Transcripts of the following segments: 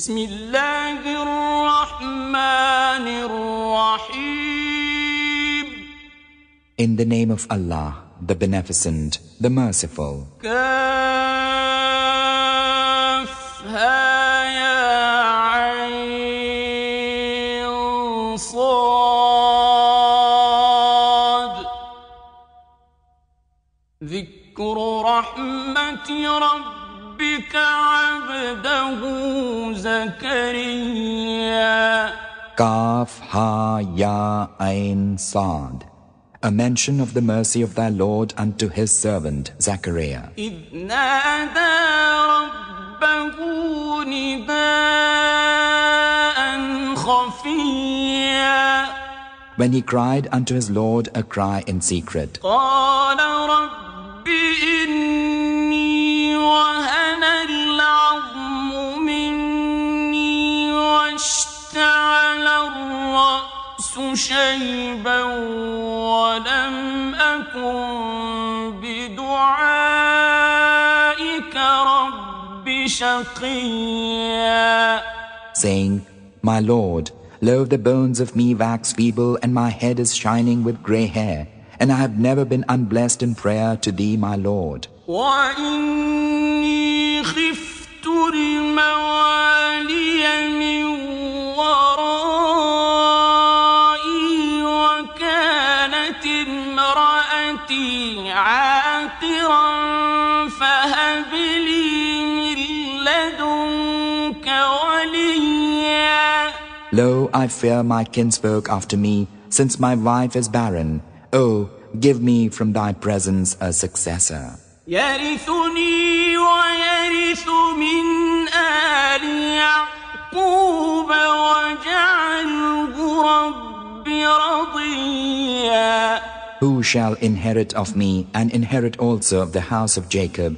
بسم الله الرحمن الرحيم In the name of Allah, the Beneficent, the Merciful. كافها يا عين صاد ذكر رحمة ربك عبده زكريا Kaf Ha Ya Ain Sad. A mention of the mercy of thy Lord unto his servant Zachariah. إذ نادى ربه نداء خفيا When he cried unto his Lord a cry in secret, شيبا ولم أكن بدعائك رب شقيا saying, My Lord, lo, the bones of me wax feeble, and my head is shining with grey hair, and I have never been unblessed in prayer to thee, my Lord. Lo, I fear my kinsfolk after me, since my wife is barren, Oh, give me from thy presence a successor. يرثني ويرث من آل يعقوب واجعله رب رضيا Who shall inherit of me, and inherit also of the house of Jacob,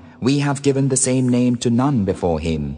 we have given the same name to none before him.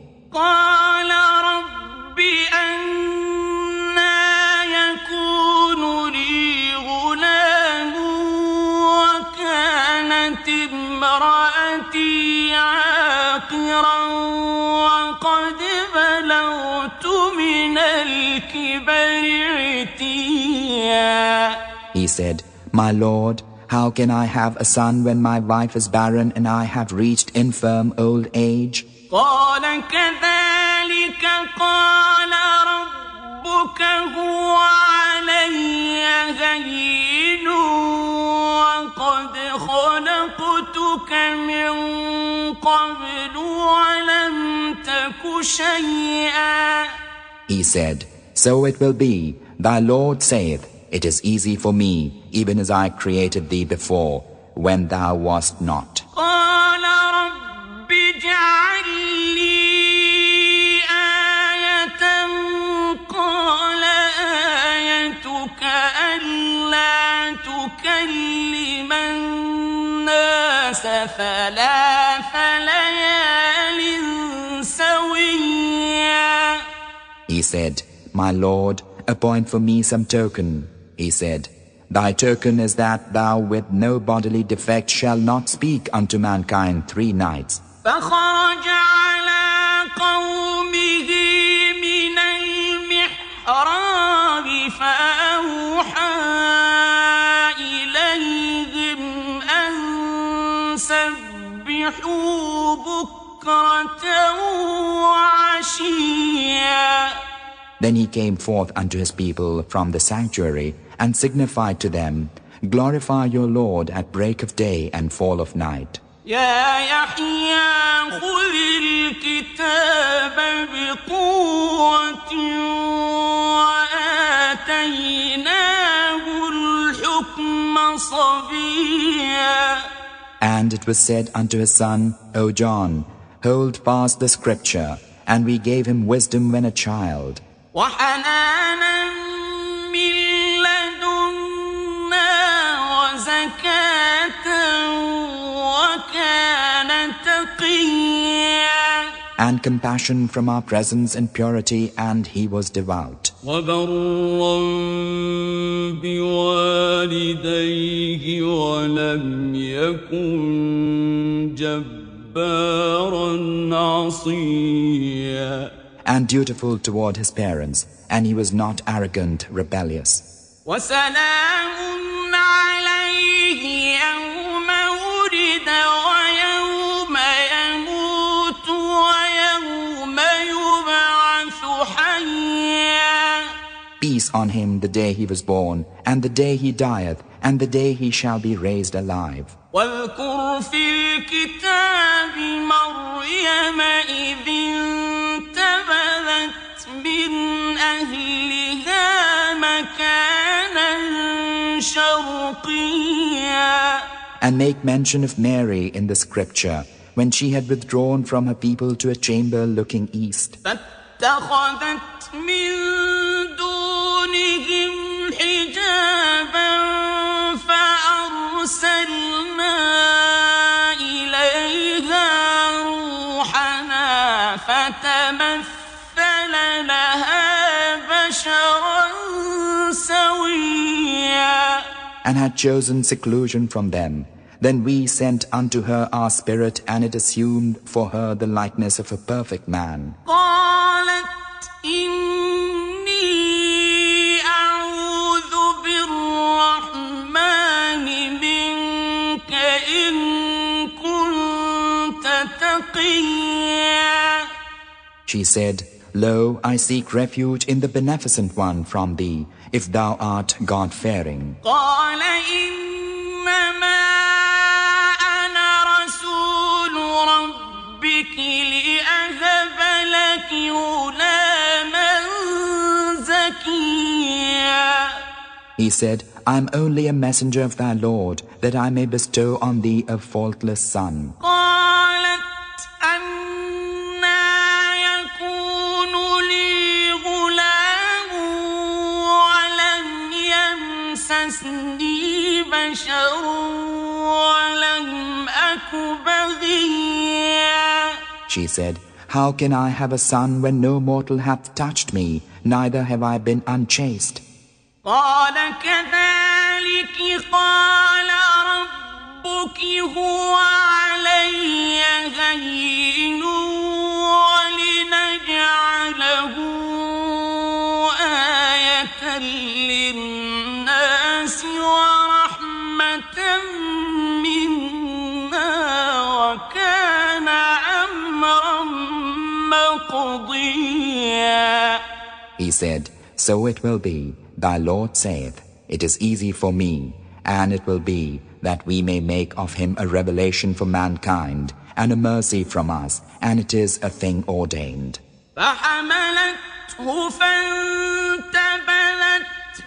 He said, My Lord, how can I have a son when my wife is barren and I have reached infirm old age? قال كذلك قال ربك هو علي هين وقد خلقتك من قبل ولم تك شيئا He said, So it will be. Thy Lord saith, it is easy for me, even as I created thee before, when thou wast not. He said, My Lord, appoint for me some token He said, Thy token is that thou with no bodily defect shall not speak unto mankind three nights. فخرج على قومه من المحراب فأوحى إليهم أن سبحوا بكرة وعشيا Then he came forth unto his people from the sanctuary and signified to them, Glorify your Lord at break of day and fall of night. يا يحيى خذ الكتاب بقوة وآتيناه الحكم صبيا And it was said unto his son, O John, hold fast the scripture, and we gave him wisdom when a child, وحنانا من لدنا وزكاة وكان تقيا and compassion from our presence and purity, and he was devout. وبرا بوالديه ولم يكن جبارا عصيا and dutiful toward his parents, and he was not arrogant, rebellious. وسلام عليه يوم ولد ويوم يموت ويوم يبعث حيا Peace on him the day he was born, and the day he dieth, and the day he shall be raised alive. واذكر في الكتاب مريم إذ انتبذت من أهلها مكانا شرقيا And make mention of Mary in the scripture, when she had withdrawn from her people to a chamber looking east. فاتخذت من دونهم حجابا and had chosen seclusion from them. Then we sent unto her our spirit, and it assumed for her the likeness of a perfect man. She said, Lo, I seek refuge in the Beneficent One from thee, if thou art God-fearing. He said, I am only a messenger of thy Lord, that I may bestow on thee a faultless son. يمسسني بشر ولم أك بغيا She said, How can I have a son when no mortal hath touched me, neither have I been unchaste? قال كذلك قال ربك هو علي هين He said, So it will be, thy Lord saith, It is easy for me, and it will be that we may make of him a revelation for mankind, and a mercy from us, and it is a thing ordained. فحملته فانتبذت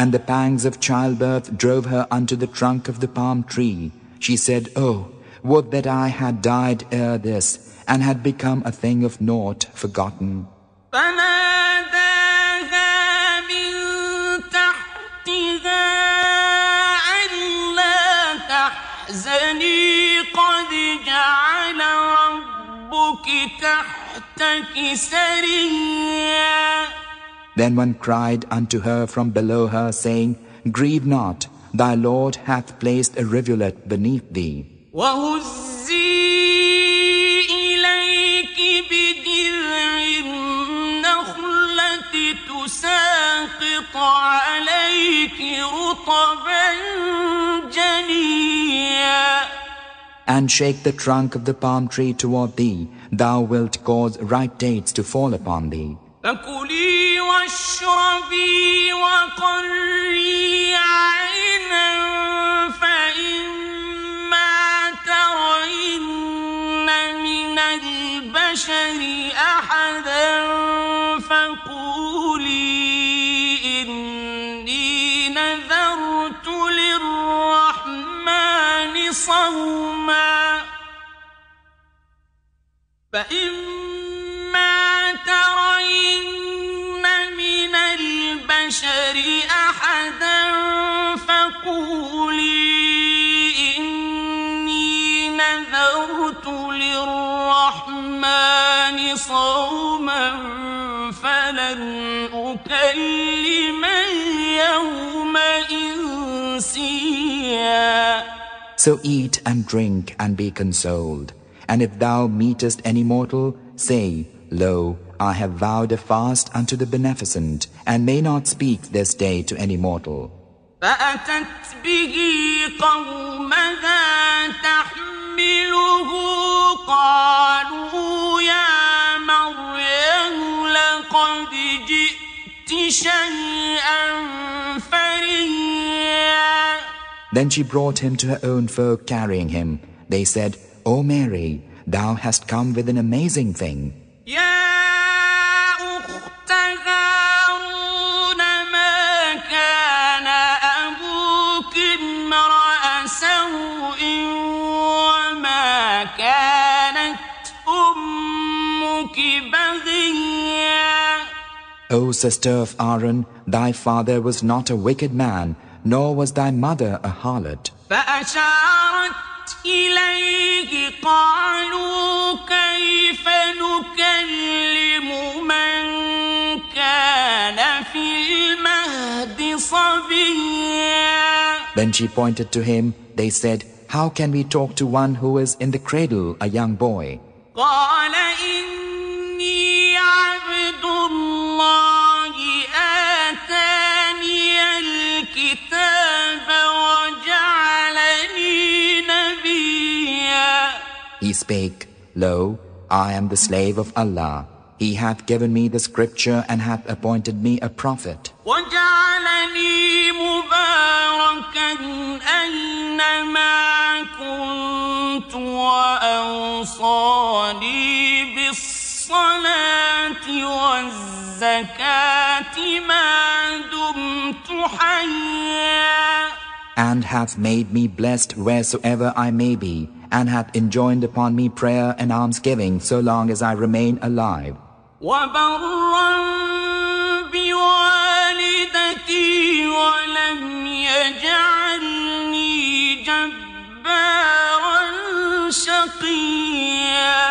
And the pangs of childbirth drove her unto the trunk of the palm tree. She said, Oh, would that I had died ere this, and had become a thing of naught, forgotten. فناداها من تحتها ألا تحزني قد جعل ربك تحتك سريا then one cried unto her from below her, saying, Grieve not, thy Lord hath placed a rivulet beneath thee. And shake the trunk of the palm tree toward thee, thou wilt cause ripe dates to fall upon thee. فإما ترين من البشر أحدا فقولي إني نذرت للرحمن صوما فلن أكلم اليوم إنسيا So eat and drink and be consoled. And if thou meetest any mortal, say, Lo, I have vowed a fast unto the Beneficent, and may not speak this day to any mortal. فأتت به قومها تحمله قالوا يا مريم لقد جئت شيئا فريا Then she brought him to her own folk carrying him. They said, O Mary, thou hast come with an amazing thing. O sister of Aaron, thy father was not a wicked man, nor was thy mother a harlot. فأشارت إليه قالوا كيف نكلم من كان في المهد صبيا Then she pointed to him. They said, How can we talk to one who is in the cradle, a young boy? قال إني عبد الله spake, Lo, I am the slave of Allah. He hath given me the scripture and hath appointed me a prophet. And hath made me blessed wheresoever I may be and hath enjoined upon me prayer and almsgiving so long as I remain alive. وبرا بوالدتي ولم يجعلني جبارا شقيا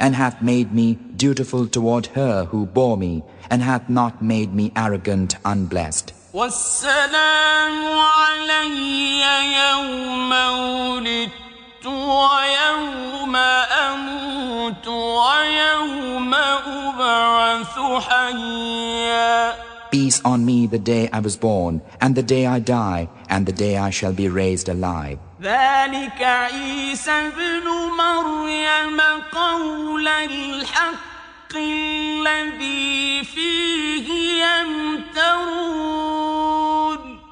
And hath made me dutiful toward her who bore me, and hath not made me arrogant, unblessed. والسلام علي يوم ولدت ويوم أموت ويوم أبعث حيا Peace on me the day I was born, and the day I die, and the day I shall be raised alive. ذلك عيسى ابن مريم قول الحق الذي فيه يمترون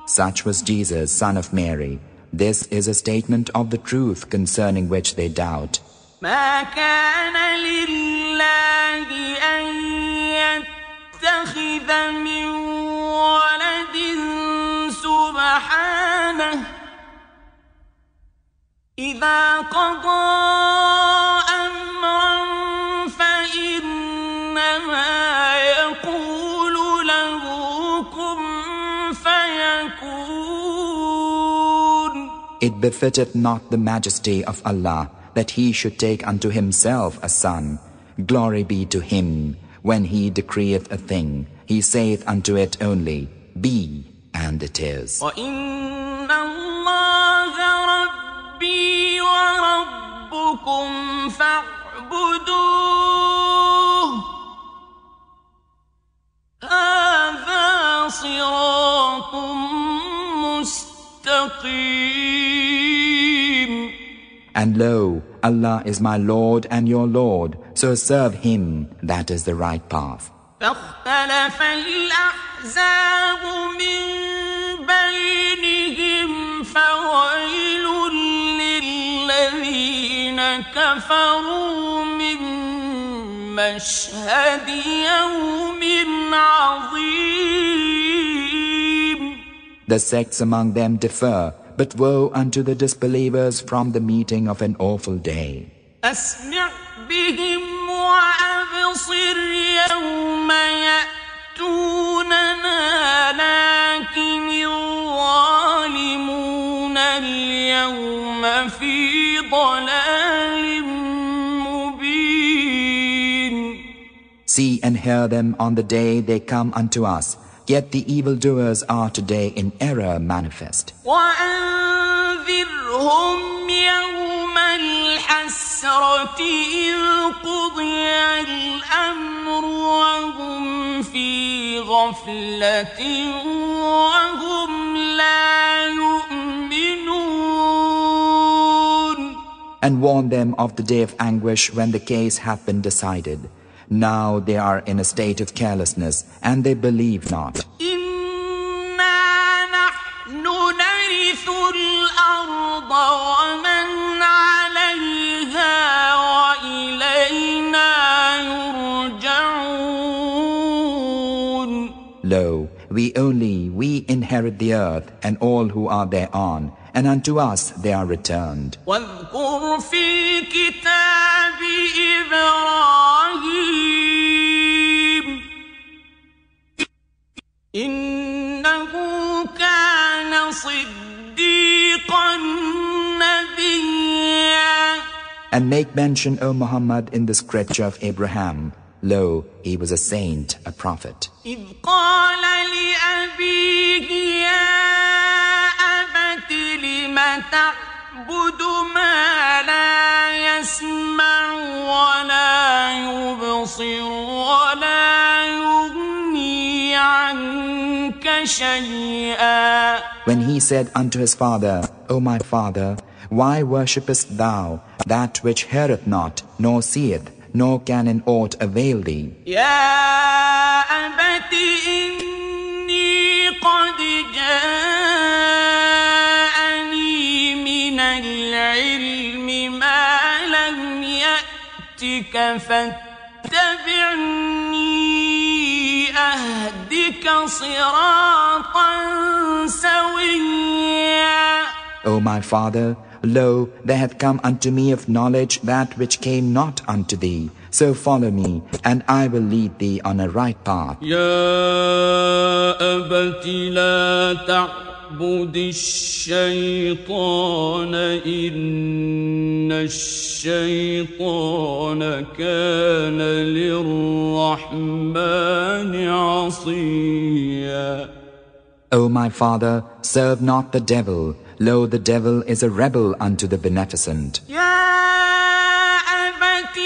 Such was Jesus, son of Mary. This is a statement of the truth concerning which they doubt. ما كان لله أن يتخذ من ولد سبحانه إذا قضى befitteth not the majesty of Allah that he should take unto himself a son. Glory be to him. When he decreeth a thing, he saith unto it only, Be, and it is. وإن الله ربي وربكم فاعبدوه هذا صراط مستقيم And lo, Allah is my Lord and your Lord, so serve Him, that is the right path. فاختلف الأحزاب من بينهم فويل للذين كفروا من مشهد يوم عظيم The sects among them differ, but woe unto the disbelievers from the meeting of an awful day. أسمع بهم وأبصر يوم يأتوننا لكن الظالمون اليوم في ضلال مبين See and hear them on the day they come unto us, yet the evildoers are today in error manifest. وأنذرهم يوم الحسرة إذ قضي الأمر وهم في غفلة وهم لا يؤمنون And warn them of the day of anguish when the case hath been decided. Now they are in a state of carelessness, and they believe not. Lo, we only, we inherit the earth and all who are thereon, and unto us they are returned. And make mention, O Muhammad, in the scripture of Abraham. Lo, he was a saint, a prophet. تعبد ما لا يسمع ولا يبصر ولا يغني عنك شيئا When he said unto his father, O my father, why worshippest thou that which heareth not, nor seeth, nor can in aught avail thee? يا أبت إني قد جاءني من العلم ما لم يأتك فاتبعني أهدك صراطا سويا O my father, lo, there hath come unto me of knowledge that which came not unto thee. So follow me, and I will lead thee on a right path. يا أبت لا تعبد الشيطان إن الشيطان كان للرحمن عصيا O my father, serve not the devil. Lo, the devil is a rebel unto the beneficent. يا أبت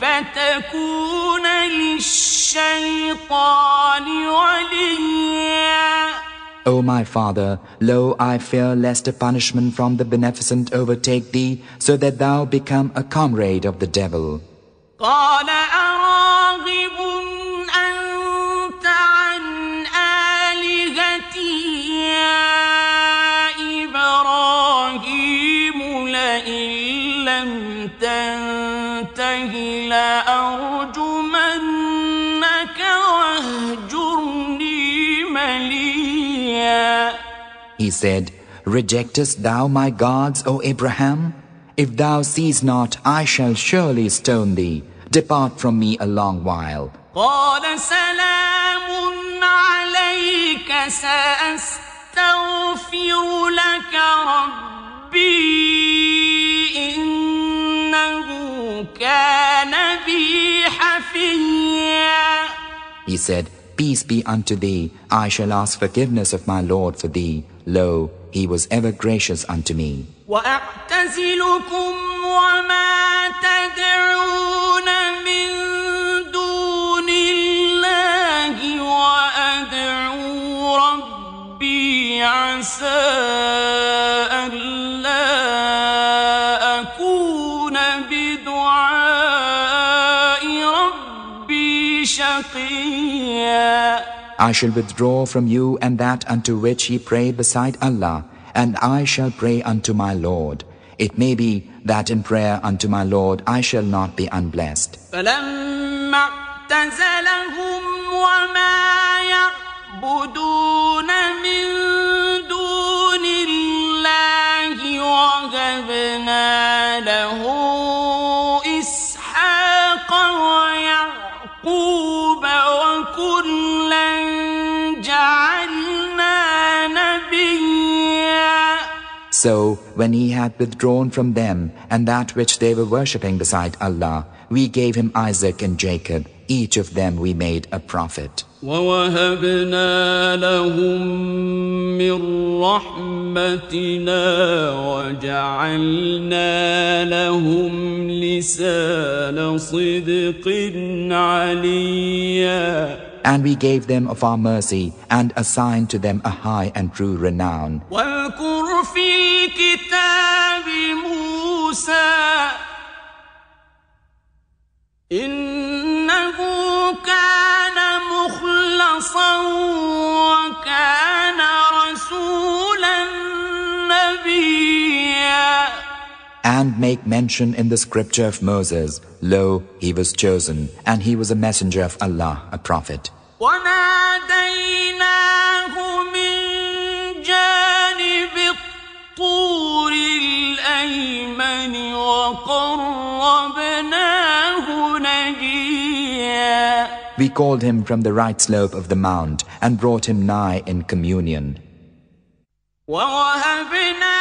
فتكون للشيطان وليا O my father, lo, I fear lest a punishment from the beneficent overtake thee, so that thou become a comrade of the devil. قال أراغب said, Rejectest thou my gods, O Abraham? If thou cease not, I shall surely stone thee. Depart from me a long while. قال سلام عليك سأستغفر لك ربي إنه كان بي حفيا He said, Peace be unto thee. I shall ask forgiveness of my Lord for thee. Lo, he was ever gracious unto me. وأعتزلكم I shall withdraw from you and that unto which ye pray beside Allah, and I shall pray unto my Lord. It may be that in prayer unto my Lord I shall not be unblessed. فلما اعتزلهم وما يعبدون من when he had withdrawn from them and that which they were worshipping beside Allah, we gave him Isaac and Jacob. Each of them we made a prophet. ووهبنا لهم من رحمتنا وجعلنا لهم لسان صدق عليا And we gave them of our mercy and assigned to them a high and true renown. واذكر في الكتاب موسى إنه كان مخلصا make mention in the scripture of Moses, Lo, he was chosen, and he was a messenger of Allah, a prophet. وناديناه من جانب الطور الأيمن وقربناه نجيا We called him from the right slope of the mount and brought him nigh in communion. ووهبنا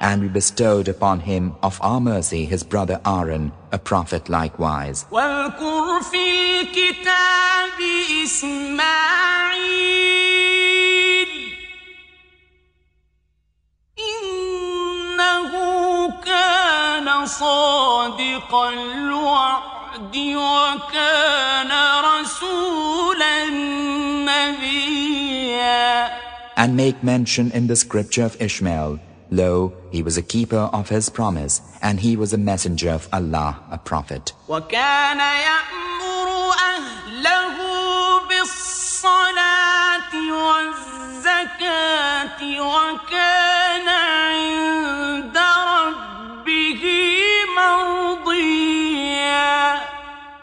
And we bestowed upon him of our mercy his brother Aaron, a prophet likewise. واذكر في الكتاب إسماعيل إنه كان صادق الوعد وكان رسولا نبيا And make mention in the scripture of Ishmael, Lo, he was a keeper of his promise, and he was a messenger of Allah, a prophet.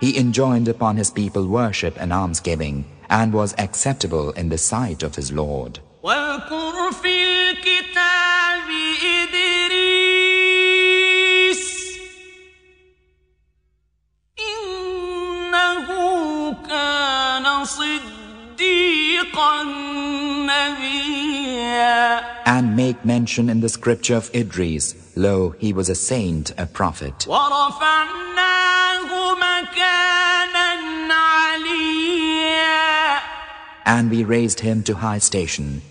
He enjoined upon his people worship and almsgiving, and was acceptable in the sight of his Lord. And make mention in the scripture of Idris, lo, he was a saint, a prophet. And we raised him to high station.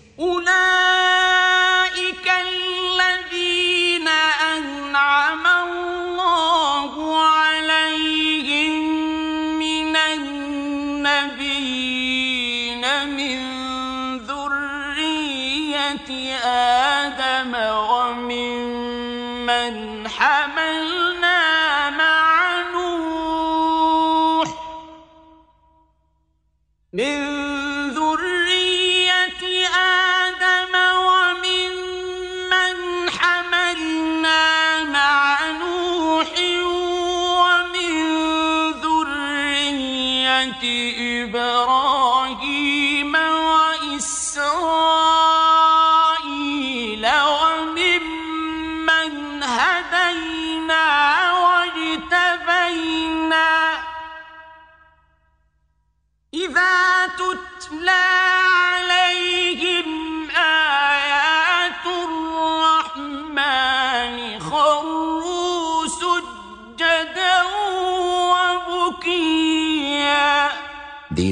حملت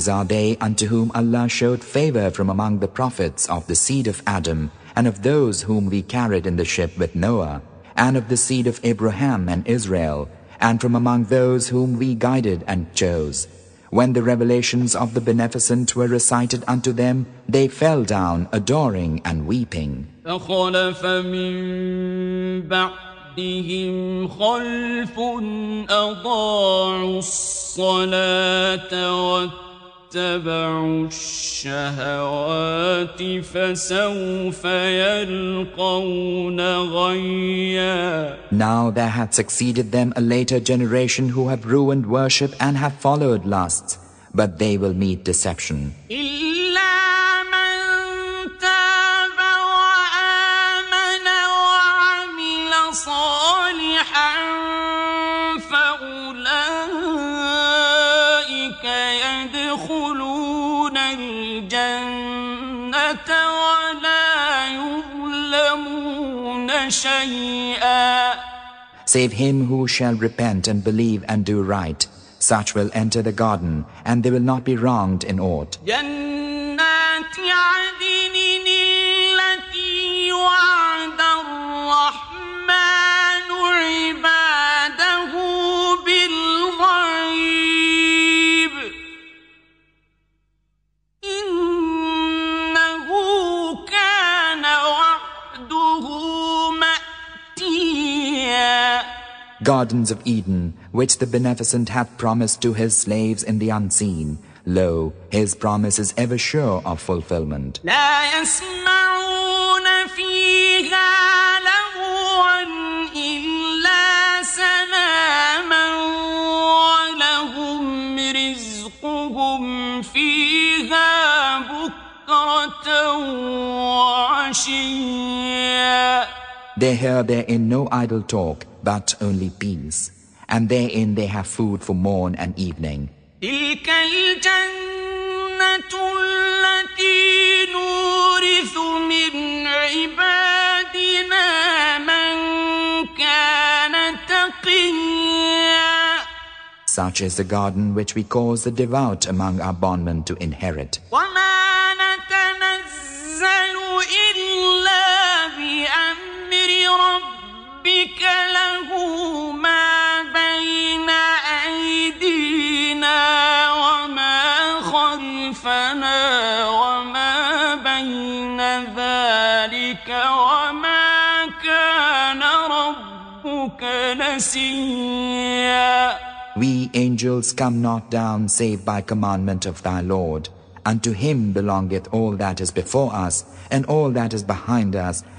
These are they unto whom Allah showed favor from among the prophets of the seed of Adam, and of those whom we carried in the ship with Noah, and of the seed of Abraham and Israel, and from among those whom we guided and chose. When the revelations of the Beneficent were recited unto them, they fell down adoring and weeping. فخلف من بعدهم خلف أضاعوا الصلاة واتبعوا الشهوات فسوف يلقون غيا Now there hath succeeded them a later generation who have ruined worship and have followed lusts, but they will meet deception. Save him who shall repent and believe and do right. Such will enter the garden, and they will not be wronged in aught. Gardens of Eden, which the Beneficent hath promised to his slaves in the unseen. Lo, his promise is ever sure of fulfillment. لا They hear therein no idle talk, but only peace. And therein they have food for morn and evening. تلك الجنة التي نورث من عبادنا من كان تقيا Such is the garden which we cause the devout among our bondmen to inherit. وما ربك له ما بين أيدينا وما خلفنا وما بين ذلك وما كان ربك نسيا We angels come not down save by commandment of thy Lord. Unto him belongeth all that is before us, and all that is behind us,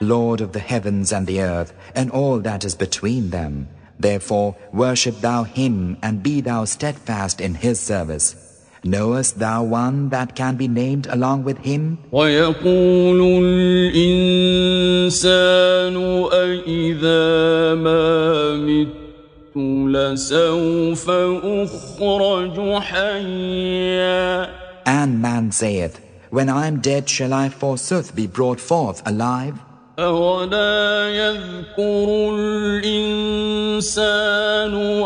Lord of the heavens and the earth, and all that is between them. Therefore worship thou him, and be thou steadfast in his service. Knowest thou one that can be named along with him? ويقول الإنسان أإذا ما مت لسوف أخرج حيا And man saith, When I am dead, shall I forsooth be brought forth alive? أولا يذكر الإنسان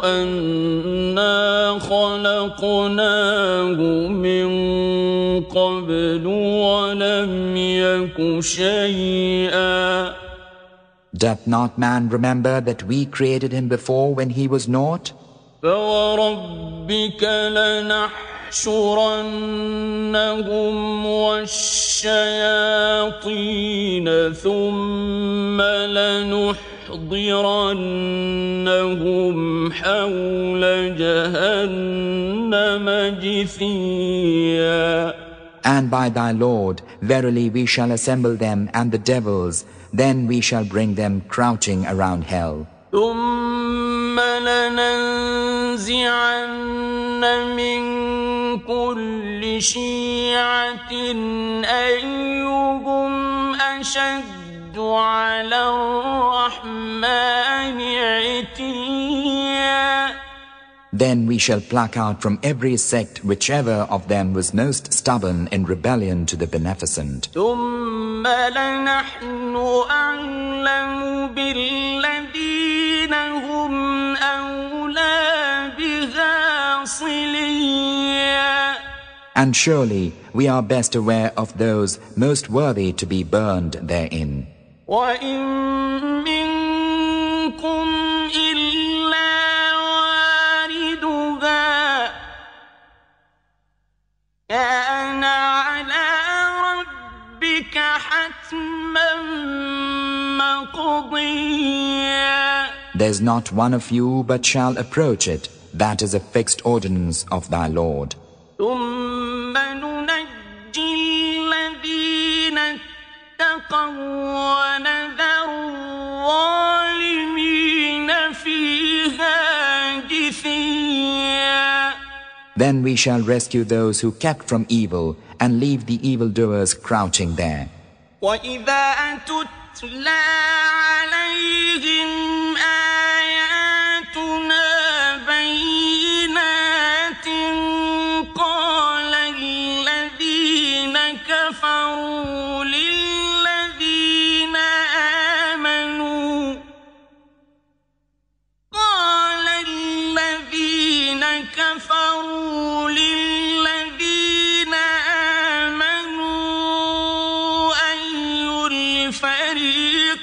أنا خلقناه من قبل ولم يك شيئا Doth not man remember that we created him before when he was naught? فوربك لنحشرنهم والشياطين ثم لنحضرنهم حول جهنم جثيا And by thy Lord, verily we shall assemble them and the devils, then we shall bring them crouching around hell. ثم لننزعن من كل شيعة أيهم أشد على الرحمن عتيا Then we shall pluck out from every sect whichever of them was most stubborn in rebellion to the Beneficent. And surely we are best aware of those most worthy to be burned therein. There's not one of you but shall approach it. That is a fixed ordinance of thy Lord. ثم ننجي الذين اتقوا ونذر الظالمين فيها جثيا Then we shall rescue those who kept from evil and leave the evildoers crouching there. وإذا تتلى عليهم آياتنا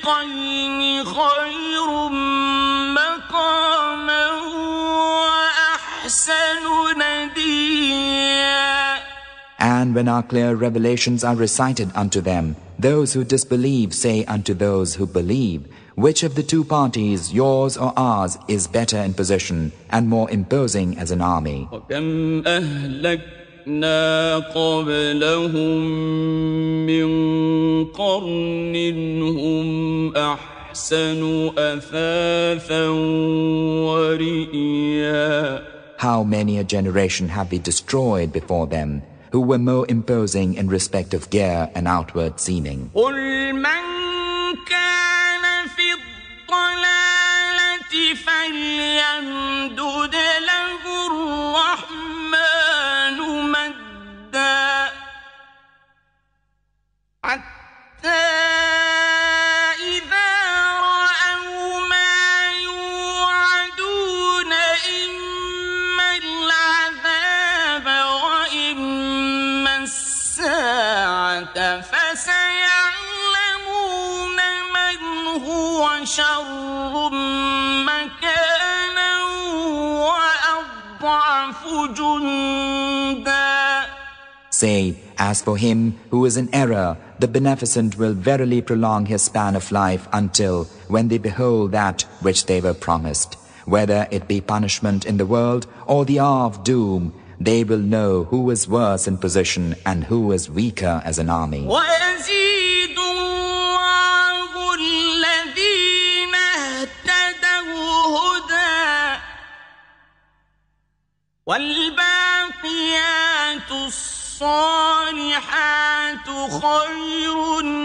الفريقين خير مقاما وأحسن نديا And when our clear revelations are recited unto them, those who disbelieve say unto those who believe, Which of the two parties, yours or ours, is better in position and more imposing as an army? وكم أهلكنا قبلهم من قرن هم أحسن أثاثا ورئيا How many a generation have we destroyed before them, who were more imposing in respect of gear and outward seeming? قل من كان في الضلالة فليمدد فسيعلمون من هو شر مكانا وأضعف جندا Say, as for him who is in error, the Beneficent will verily prolong his span of life until, when they behold that which they were promised, whether it be punishment in the world or the hour of doom, they will know who is worse in position and who is weaker as an army. ويزيد الله الذين اهتدوا هدى والباقيات الصالحات خير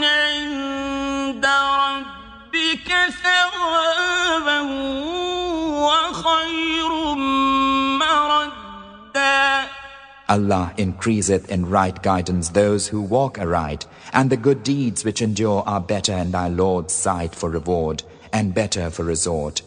عند ربك ثوابا وخير مردا Allah increaseth in right guidance those who walk aright, and the good deeds which endure are better in thy Lord's sight for reward, and better for resort.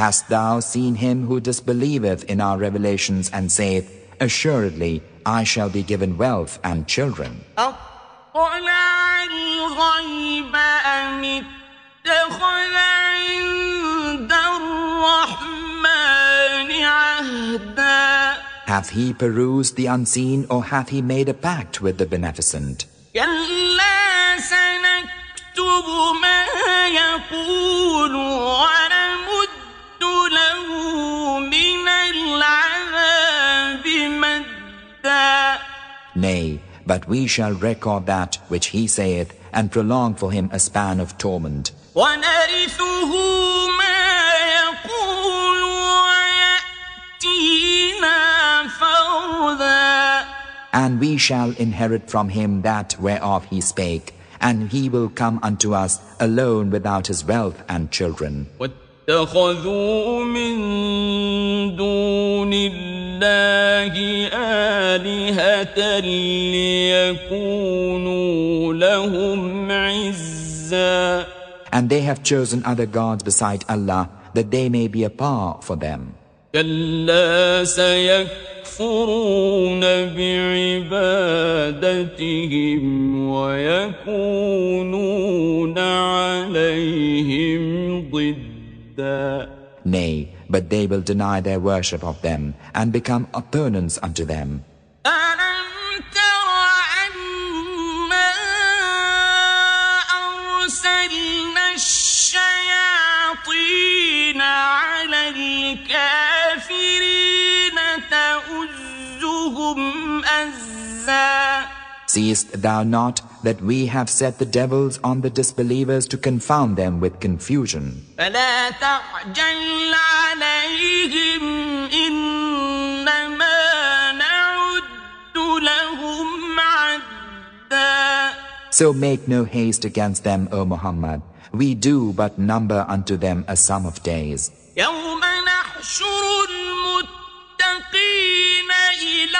Hast thou seen him who disbelieveth in our revelations and saith, Assuredly, I shall be given wealth and children? أطلع الغيب أم اتخذ عند الرحمن عهدا Hath he perused the unseen or hath he made a pact with the Beneficent? كلا سنكتب ما يقول ونمد له من العذاب مدا Nay, but we shall record that which he saith, and prolong for him a span of torment. ونرثه ما يقول ويأتينا فردا And we shall inherit from him that whereof he spake, and he will come unto us alone without his wealth and children. واتخذوا من دون الله آلهة ليكونوا لهم عزا And they have chosen other gods beside Allah, that they may be a power for them. كلا سيكفرون بعبادتهم ويكونون عليهم ضدا Nay, but they will deny their worship of them, and become opponents unto them. على الكافرين تؤزهم أزا Seest thou not that we have set the devils on the disbelievers to confound them with confusion? فلا تعجل عليهم إنما نعد لهم عدا So make no haste against them, O Muhammad. We do but number unto them a sum of days. يوم نحشر المتقين إلى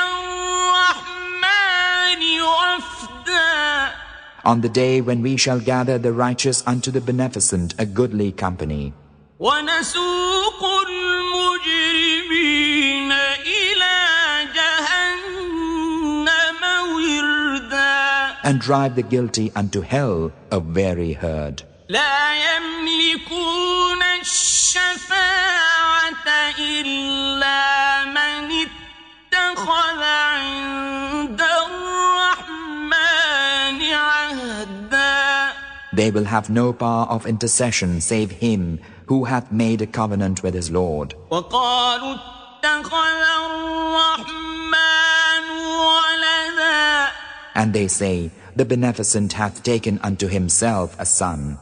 الرحمن وفدا On the day when we shall gather the righteous unto the beneficent, a goodly company. ونسوق المجرمين إلى جهنم وردا and drive the guilty unto hell, a very herd. لا يملكون الشفاعة إلا من اتخذ عند الرحمن عهدا They will have no power of intercession save him who hath made a covenant with his Lord. وقالوا اتخذ الرحمن ولدا And they say, The Beneficent hath taken unto himself a son.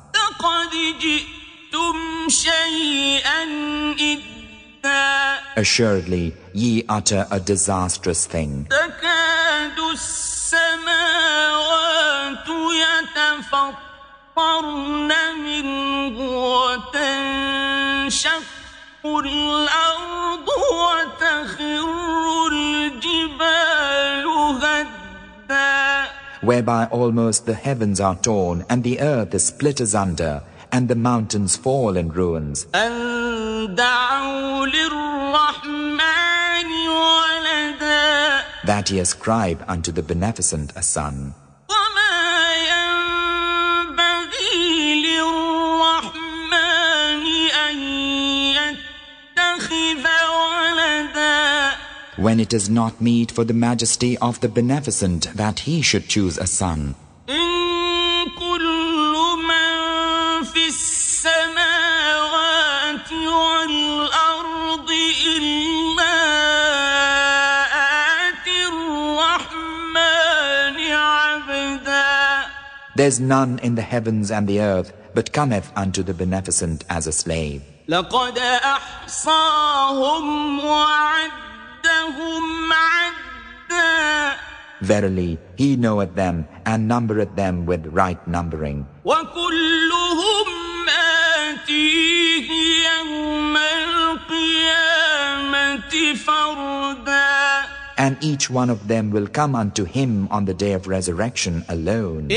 Assuredly, ye utter a disastrous thing. تكاد السماوات يتفطرن منه وتنشق الأرض وتخر الجبال هدا Whereby almost the heavens are torn, and the earth is split asunder, and the mountains fall in ruins. That he ascribe unto the Beneficent a son. When it is not meet for the majesty of the Beneficent that he should choose a son. There's none in the heavens and the earth, but cometh unto the beneficent as a slave. لقد أحصاهم وعدهم عدا Verily, he knoweth them and numbereth them with right numbering. وكلهم آتيه يوم القيامة فردا And each one of them will come unto him on the day of resurrection alone.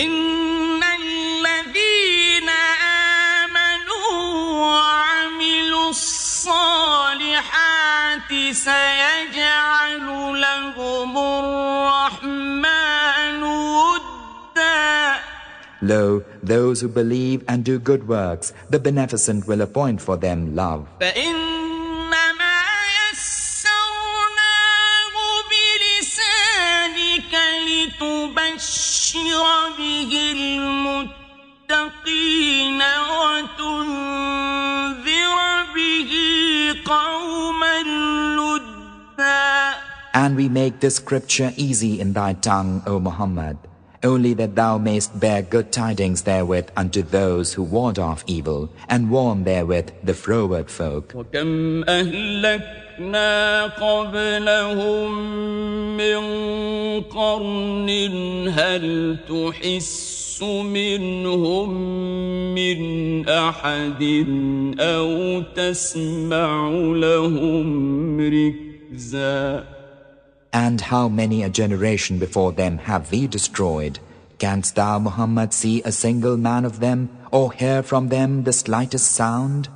سيجعل لهم الرحمن ودا Lo, those who believe and do good works, the beneficent will appoint for them love. فإنما And we make this scripture easy in thy tongue, O Muhammad, only that thou mayst bear good tidings therewith unto those who ward off evil, and warn therewith the froward folk. وكم أهلكنا قبلهم من قرن هل تحس منهم من أحد أو تسمع لهم ركزاً and how many a generation before them have we destroyed? Canst thou, Muhammad, see a single man of them, or hear from them the slightest sound?